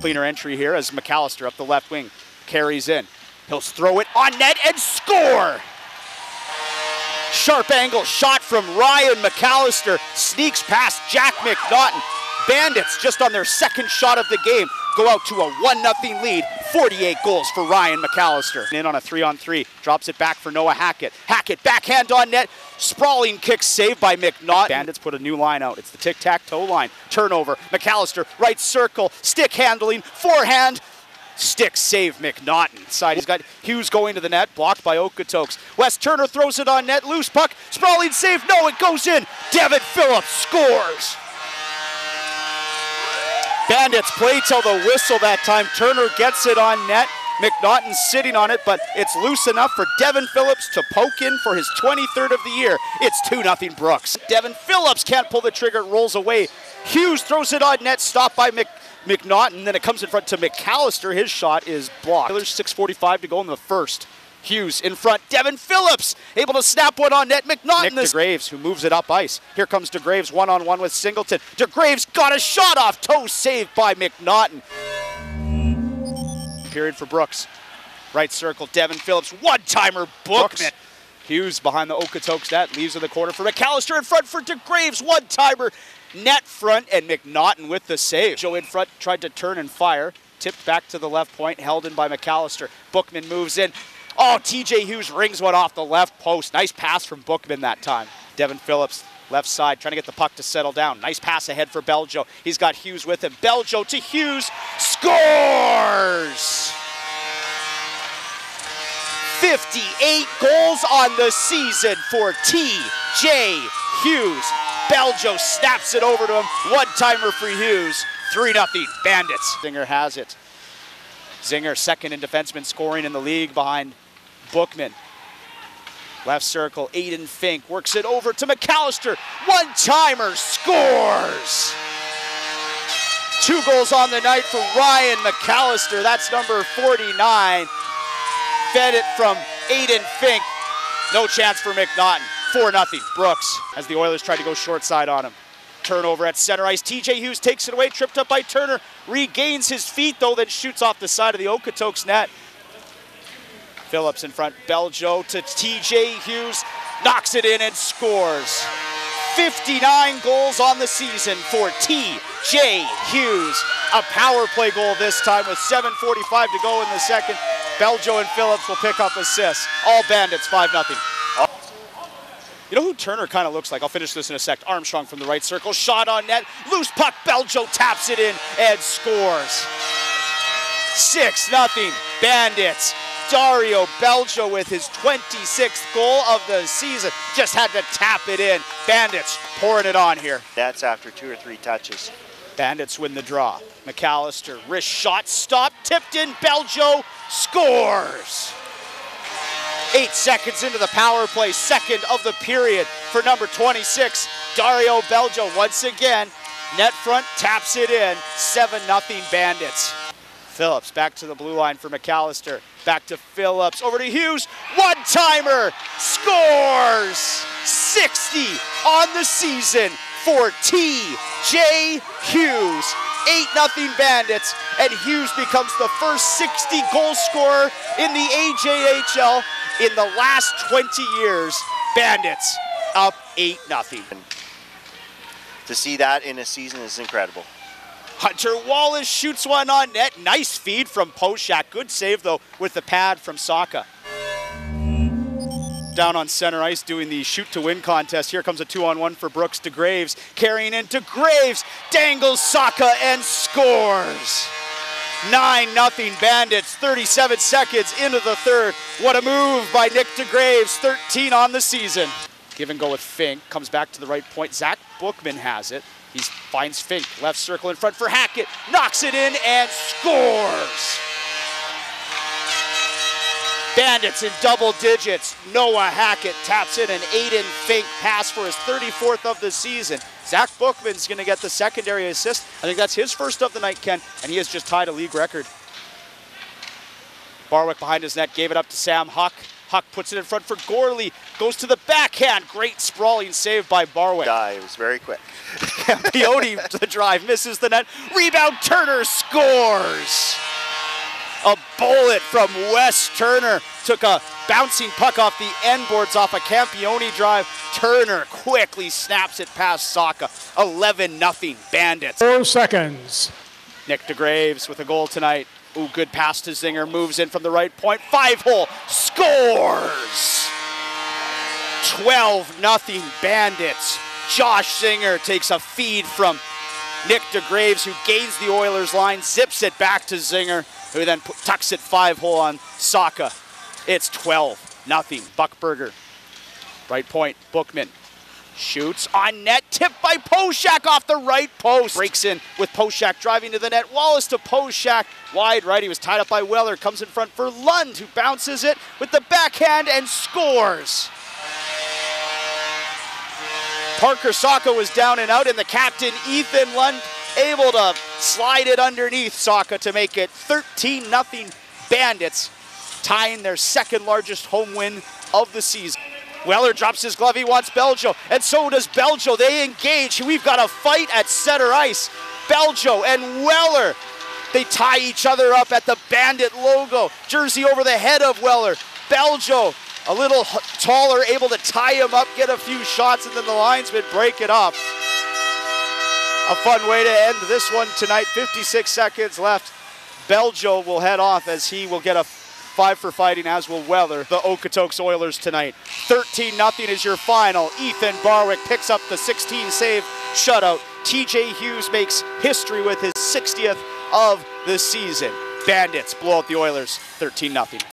Cleaner entry here as McAllister up the left wing carries in. He'll throw it on net and score. Sharp angle shot from Ryan McAllister sneaks past Jack McNaughton. Bandits just on their second shot of the game go out to a 1-0 lead. 48 goals for Ryan McAllister. In on a three-on-three, drops it back for Noah Hackett. Hackett backhand on net, sprawling kick saved by McNaughton. Bandits put a new line out. It's the tic-tac-toe line. Turnover. McAllister right circle, stick handling, forehand. Stick save McNaughton. Side he's got Hughes going to the net, blocked by Okotoks. Wes Turner throws it on net, loose puck, sprawling save. No, it goes in. Devin Phillips scores. Bandits play till the whistle that time. Turner gets it on net. McNaughton sitting on it, but it's loose enough for Devin Phillips to poke in for his 23rd of the year. It's 2 0 Brooks. Devin Phillips can't pull the trigger, rolls away. Hughes throws it on net, stopped by Mc, McNaughton. Then it comes in front to McAllister. His shot is blocked. There's 6.45 to go in the first. Hughes in front. Devin Phillips able to snap one on net. McNaughton. Nick DeGraves who moves it up ice. Here comes DeGraves one on one with Singleton. DeGraves got a shot off. Toe saved by McNaughton. Period for Brooks. Right circle. Devin Phillips. One timer. Bookman. Hughes behind the Okotoks net. Leaves in the corner for McAllister in front for DeGraves. One timer. Net front and McNaughton with the save. Joe in front tried to turn and fire. Tipped back to the left point. Held in by McAllister. Bookman moves in. Oh, TJ Hughes rings one off the left post. Nice pass from Bookman that time. Devin Phillips, left side, trying to get the puck to settle down. Nice pass ahead for Beljo. He's got Hughes with him. Beljo to Hughes, scores! 58 goals on the season for TJ Hughes. Beljo snaps it over to him. One timer for Hughes. 3 0 Bandits. Zinger has it. Zinger, second in defenseman scoring in the league behind Bookman. Left circle, Aiden Fink works it over to McAllister. One timer scores. Two goals on the night for Ryan McAllister. That's number 49. Fed it from Aiden Fink. No chance for McNaughton. 4 0 Brooks as the Oilers tried to go short side on him. Turnover at center ice. TJ Hughes takes it away, tripped up by Turner, regains his feet though, then shoots off the side of the Okotoks net. Phillips in front, Beljo to TJ Hughes, knocks it in and scores. 59 goals on the season for TJ Hughes. A power play goal this time with 7.45 to go in the second. Beljo and Phillips will pick up assists. All Bandits 5 0. You know who Turner kind of looks like? I'll finish this in a sec. Armstrong from the right circle, shot on net, loose puck. Beljo taps it in and scores. 6 0 Bandits. Dario Beljo with his 26th goal of the season. Just had to tap it in. Bandits pouring it on here. That's after two or three touches. Bandits win the draw. McAllister, wrist shot, stop, tipped in. Beljo scores. Eight seconds into the power play, second of the period for number 26, Dario Beljo once again. Net front taps it in, 7 0 Bandits. Phillips back to the blue line for McAllister. Back to Phillips. Over to Hughes. One timer. Scores. 60 on the season for T.J. Hughes. 8 0 Bandits. And Hughes becomes the first 60 goal scorer in the AJHL in the last 20 years. Bandits up 8 0. To see that in a season is incredible. Hunter Wallace shoots one on net. Nice feed from Poshak. Good save, though, with the pad from Saka. Down on center ice doing the shoot to win contest. Here comes a two on one for Brooks to Graves. Carrying into Graves. Dangles Saka and scores. 9 0 Bandits, 37 seconds into the third. What a move by Nick DeGraves, 13 on the season. Give and go with Fink, comes back to the right point. Zach Bookman has it. He finds Fink, left circle in front for Hackett, knocks it in and scores. Bandits in double digits. Noah Hackett taps in an Aiden Fink pass for his 34th of the season. Zach Bookman's going to get the secondary assist. I think that's his first of the night, Ken, and he has just tied a league record. Barwick behind his net, gave it up to Sam Huck. Huck puts it in front for Gorley. Goes to the backhand. Great sprawling save by Barwick. Guy it was very quick. Peyote to the drive, misses the net. Rebound, Turner scores. A bullet from Wes Turner took a bouncing puck off the end boards off a Campione drive. Turner quickly snaps it past Saka. 11 0 Bandits. Four seconds. Nick DeGraves with a goal tonight. Ooh, good pass to Zinger. Moves in from the right point. Five hole. Scores! 12 nothing Bandits. Josh Zinger takes a feed from Nick DeGraves, who gains the Oilers line, zips it back to Zinger, who then tucks it five hole on Saka. It's 12 0 Buckberger. Right point, Bookman. Shoots on net, tipped by Poshak off the right post. Breaks in with Poshak driving to the net. Wallace to Poshak, wide right. He was tied up by Weller. Comes in front for Lund, who bounces it with the backhand and scores. Parker Saka was down and out, and the captain, Ethan Lund, able to slide it underneath Saka to make it 13 0 Bandits, tying their second largest home win of the season. Weller drops his glove. He wants Beljo, and so does Beljo. They engage. We've got a fight at center ice. Beljo and Weller. They tie each other up at the Bandit logo. Jersey over the head of Weller. Beljo, a little taller, able to tie him up, get a few shots, and then the linesman break it up. A fun way to end this one tonight. 56 seconds left. Beljo will head off as he will get a five for fighting, as will Weller. The Okotoks Oilers tonight. 13 0 is your final. Ethan Barwick picks up the 16 save shutout. TJ Hughes makes history with his 60th of the season. Bandits blow out the Oilers 13 0.